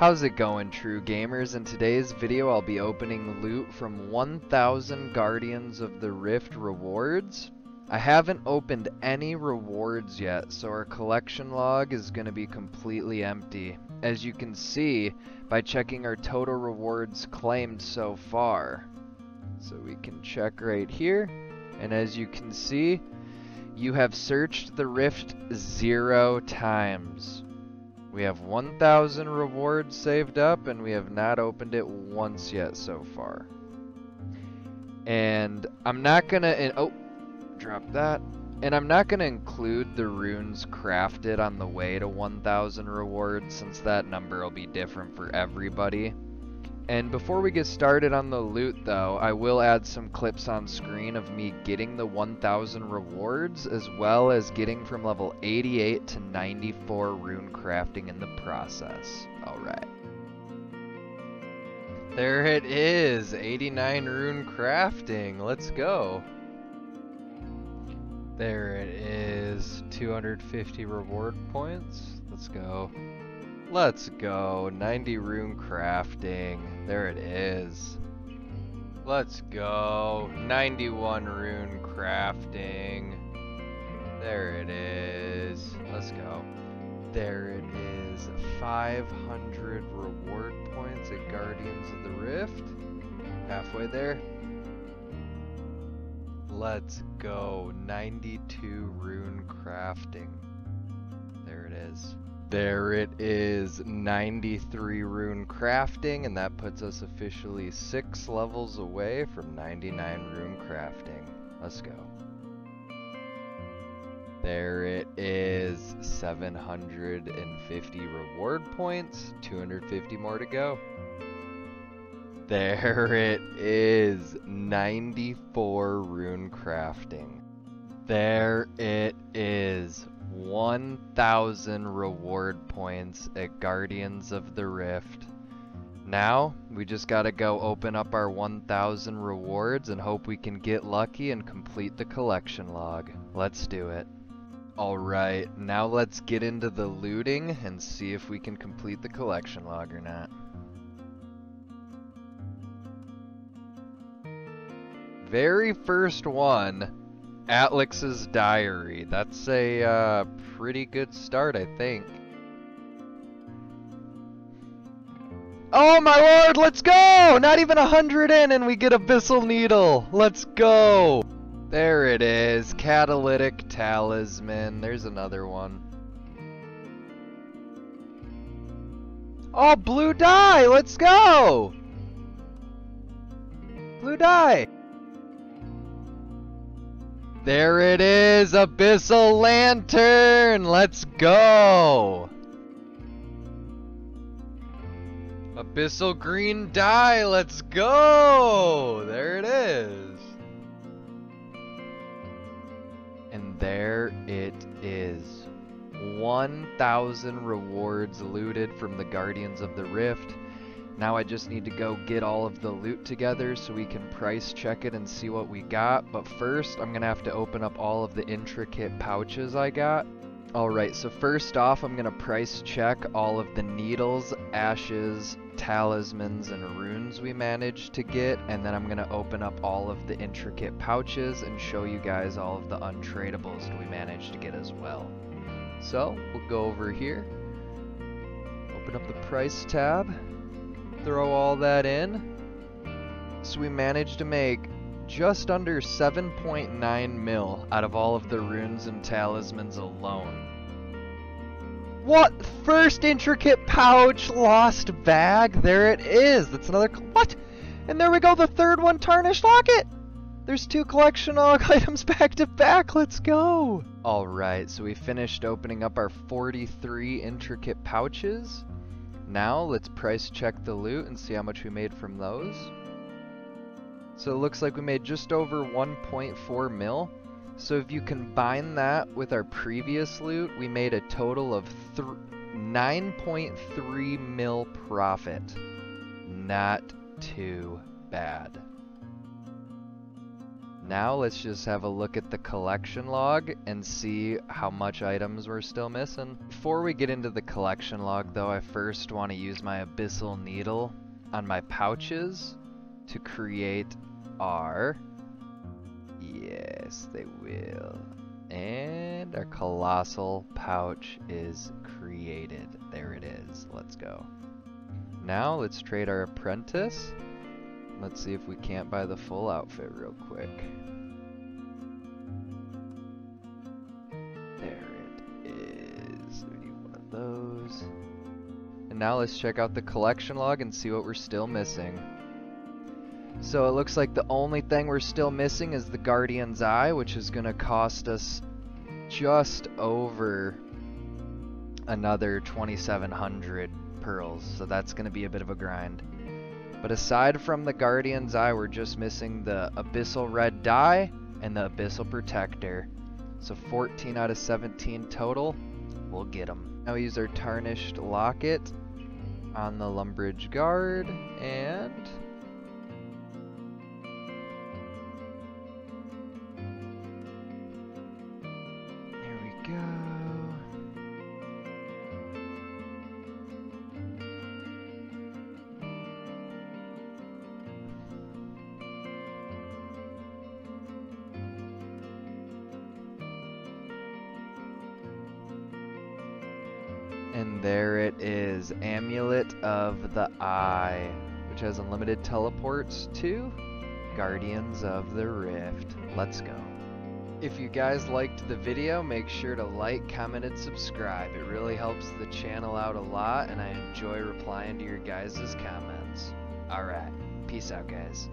How's it going, true gamers? In today's video, I'll be opening loot from 1000 Guardians of the Rift rewards. I haven't opened any rewards yet, so our collection log is going to be completely empty. As you can see by checking our total rewards claimed so far. So we can check right here, and as you can see, you have searched the Rift zero times. We have 1,000 rewards saved up, and we have not opened it once yet so far. And I'm not gonna, oh, drop that. And I'm not gonna include the runes crafted on the way to 1,000 rewards, since that number will be different for everybody. And before we get started on the loot though, I will add some clips on screen of me getting the 1000 rewards as well as getting from level 88 to 94 rune crafting in the process. Alright. There it is! 89 rune crafting. Let's go. There it is. 250 reward points. Let's go. Let's go. 90 rune crafting. There it is. Let's go. 91 rune crafting. There it is. Let's go. There it is. 500 reward points at Guardians of the Rift. Halfway there. Let's go. 92 rune crafting. There it is. There it is, 93 rune crafting, and that puts us officially 6 levels away from 99 rune crafting. Let's go. There it is, 750 reward points, 250 more to go. There it is, 94 rune crafting. There it is, 1,000 reward points at Guardians of the Rift. Now, we just gotta go open up our 1,000 rewards and hope we can get lucky and complete the collection log. Let's do it. Alright, now let's get into the looting and see if we can complete the collection log or not. Very first one Atlax's Diary. That's a uh, pretty good start, I think. Oh my lord, let's go! Not even a hundred in and we get Abyssal Needle. Let's go! There it is, Catalytic Talisman. There's another one. Oh, blue dye! Let's go! Blue dye! There it is, Abyssal Lantern! Let's go! Abyssal Green Dye, let's go! There it is. And there it is. 1,000 rewards looted from the Guardians of the Rift. Now I just need to go get all of the loot together so we can price check it and see what we got. But first, I'm going to have to open up all of the intricate pouches I got. Alright, so first off, I'm going to price check all of the needles, ashes, talismans, and runes we managed to get. And then I'm going to open up all of the intricate pouches and show you guys all of the untradables we managed to get as well. So, we'll go over here, open up the price tab, throw all that in. So we managed to make just under 7.9 mil out of all of the runes and talismans alone. What? First intricate pouch, lost bag. There it is. That's another. What? And there we go. The third one, tarnished locket. There's two collection items back to back. Let's go. All right. So we finished opening up our 43 intricate pouches. Now let's price check the loot and see how much we made from those. So it looks like we made just over 1.4 mil. So if you combine that with our previous loot, we made a total of 9.3 mil profit. Not too bad. Now let's just have a look at the collection log and see how much items we're still missing. Before we get into the collection log though, I first want to use my Abyssal Needle on my pouches to create our... Yes, they will. And our Colossal pouch is created. There it is. Let's go. Now let's trade our apprentice. Let's see if we can't buy the full outfit real quick. There it is. We need one of those. And now let's check out the collection log and see what we're still missing. So it looks like the only thing we're still missing is the Guardian's Eye, which is going to cost us just over another 2,700 pearls. So that's going to be a bit of a grind. But aside from the Guardian's Eye, we're just missing the Abyssal Red Dye and the Abyssal Protector. So 14 out of 17 total, we'll get them. Now we use our Tarnished Locket on the Lumbridge Guard, and... And there it is, Amulet of the Eye, which has unlimited teleports to Guardians of the Rift. Let's go. If you guys liked the video, make sure to like, comment, and subscribe. It really helps the channel out a lot, and I enjoy replying to your guys' comments. Alright, peace out, guys.